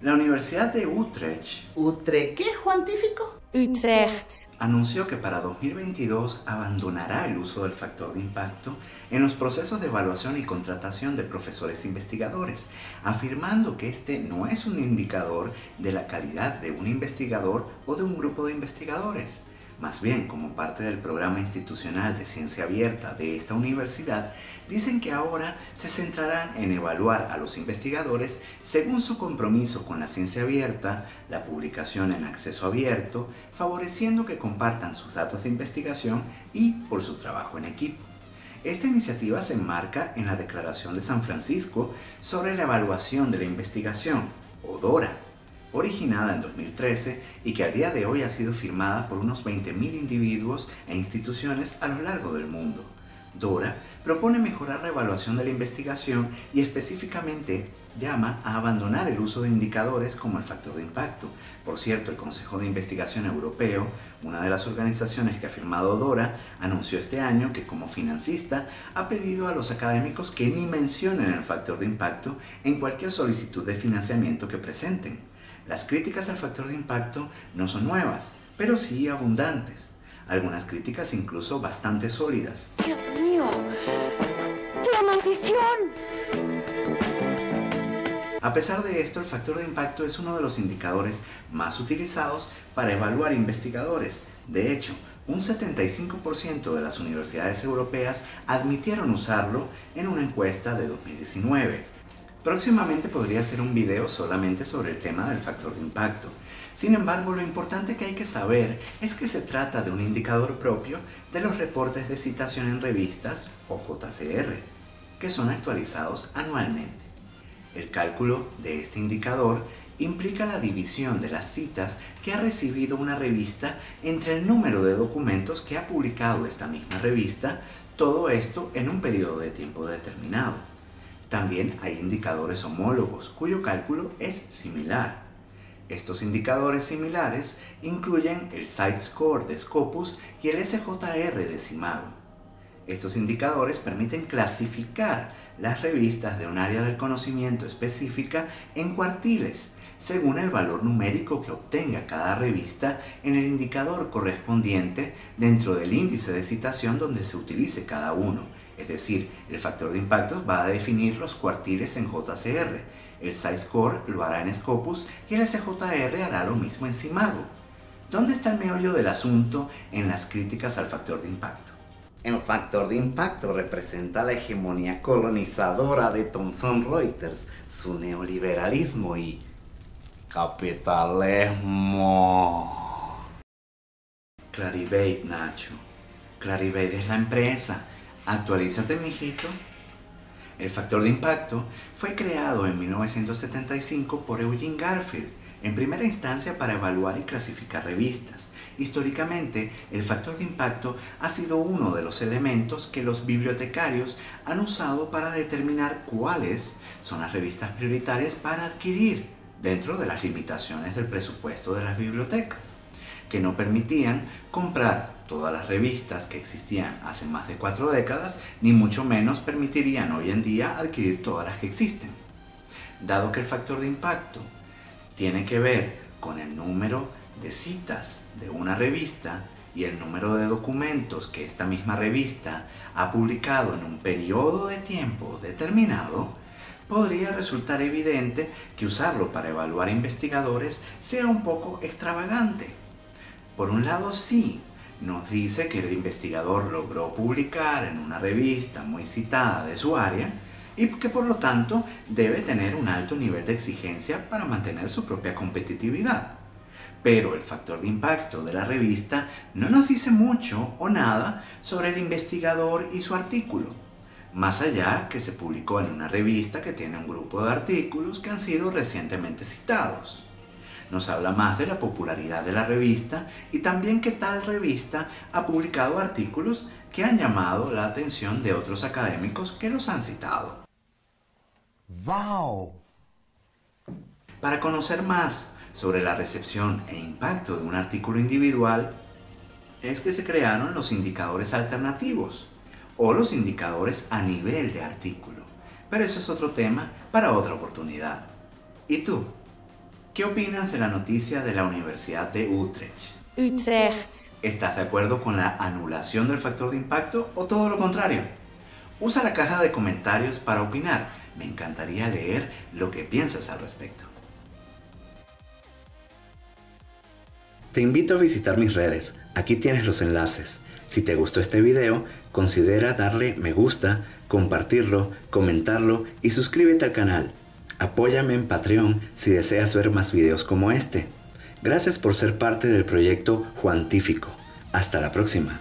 La Universidad de Utrecht ¿Utre qué, Juantífico? Utrecht, anunció que para 2022 abandonará el uso del factor de impacto en los procesos de evaluación y contratación de profesores investigadores, afirmando que este no es un indicador de la calidad de un investigador o de un grupo de investigadores. Más bien, como parte del programa institucional de ciencia abierta de esta universidad, dicen que ahora se centrarán en evaluar a los investigadores según su compromiso con la ciencia abierta, la publicación en acceso abierto, favoreciendo que compartan sus datos de investigación y por su trabajo en equipo. Esta iniciativa se enmarca en la Declaración de San Francisco sobre la evaluación de la investigación, o DORA, originada en 2013 y que al día de hoy ha sido firmada por unos 20.000 individuos e instituciones a lo largo del mundo. DORA propone mejorar la evaluación de la investigación y específicamente llama a abandonar el uso de indicadores como el factor de impacto. Por cierto, el Consejo de Investigación Europeo, una de las organizaciones que ha firmado DORA, anunció este año que como financista ha pedido a los académicos que ni mencionen el factor de impacto en cualquier solicitud de financiamiento que presenten. Las críticas al factor de impacto no son nuevas, pero sí abundantes. Algunas críticas incluso bastante sólidas. Dios mío, la maldición. A pesar de esto, el factor de impacto es uno de los indicadores más utilizados para evaluar investigadores. De hecho, un 75% de las universidades europeas admitieron usarlo en una encuesta de 2019. Próximamente podría hacer un video solamente sobre el tema del factor de impacto. Sin embargo, lo importante que hay que saber es que se trata de un indicador propio de los reportes de citación en revistas o JCR, que son actualizados anualmente. El cálculo de este indicador implica la división de las citas que ha recibido una revista entre el número de documentos que ha publicado esta misma revista, todo esto en un periodo de tiempo determinado. También hay indicadores homólogos cuyo cálculo es similar. Estos indicadores similares incluyen el Site Score de Scopus y el SJR de Simago. Estos indicadores permiten clasificar las revistas de un área del conocimiento específica en cuartiles, según el valor numérico que obtenga cada revista en el indicador correspondiente dentro del índice de citación donde se utilice cada uno, es decir, el factor de impacto va a definir los cuartiles en JCR, el SciScore lo hará en Scopus y el SJR hará lo mismo en Simago. ¿Dónde está el meollo del asunto en las críticas al factor de impacto? El factor de impacto representa la hegemonía colonizadora de Thomson Reuters, su neoliberalismo y capitalismo. Clarivate, Nacho. Clarivate es la empresa Actualízate, mijito. El factor de impacto fue creado en 1975 por Eugene Garfield, en primera instancia para evaluar y clasificar revistas. Históricamente, el factor de impacto ha sido uno de los elementos que los bibliotecarios han usado para determinar cuáles son las revistas prioritarias para adquirir dentro de las limitaciones del presupuesto de las bibliotecas, que no permitían comprar todas las revistas que existían hace más de cuatro décadas, ni mucho menos permitirían hoy en día adquirir todas las que existen. Dado que el factor de impacto tiene que ver con el número de citas de una revista y el número de documentos que esta misma revista ha publicado en un periodo de tiempo determinado, podría resultar evidente que usarlo para evaluar investigadores sea un poco extravagante. Por un lado sí, nos dice que el investigador logró publicar en una revista muy citada de su área y que por lo tanto debe tener un alto nivel de exigencia para mantener su propia competitividad. Pero el factor de impacto de la revista no nos dice mucho o nada sobre el investigador y su artículo, más allá que se publicó en una revista que tiene un grupo de artículos que han sido recientemente citados nos habla más de la popularidad de la revista y también que tal revista ha publicado artículos que han llamado la atención de otros académicos que los han citado. ¡Wow! Para conocer más sobre la recepción e impacto de un artículo individual, es que se crearon los indicadores alternativos o los indicadores a nivel de artículo. Pero eso es otro tema para otra oportunidad. ¿Y tú? ¿Qué opinas de la noticia de la Universidad de Utrecht? Utrecht. ¿Estás de acuerdo con la anulación del factor de impacto o todo lo contrario? Usa la caja de comentarios para opinar. Me encantaría leer lo que piensas al respecto. Te invito a visitar mis redes. Aquí tienes los enlaces. Si te gustó este video, considera darle me gusta, compartirlo, comentarlo y suscríbete al canal. Apóyame en Patreon si deseas ver más videos como este. Gracias por ser parte del proyecto Juantífico. Hasta la próxima.